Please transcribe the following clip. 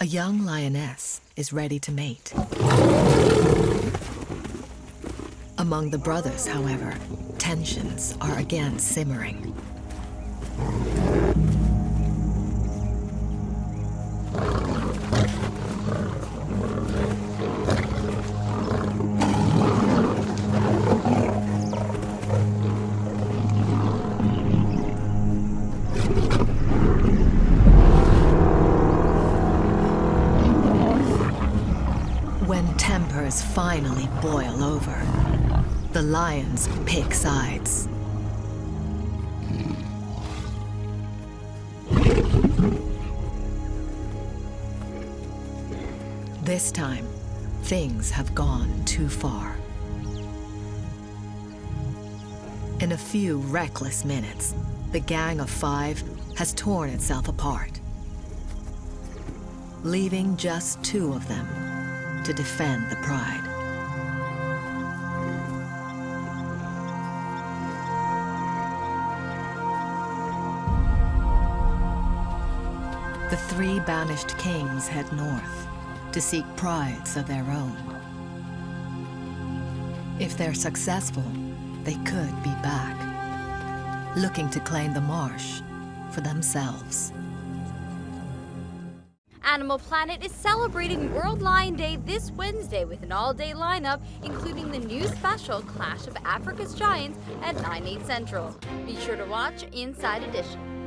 A young lioness is ready to mate. Among the brothers, however, tensions are again simmering. When tempers finally boil over, the lions pick sides. This time, things have gone too far. In a few reckless minutes, the Gang of Five has torn itself apart, leaving just two of them to defend the Pride. The three banished kings head north to seek prides of their own. If they're successful, they could be back, looking to claim the marsh for themselves. Animal Planet is celebrating World Lion Day this Wednesday with an all-day lineup, including the new special Clash of Africa's Giants at 9, 8 central. Be sure to watch Inside Edition.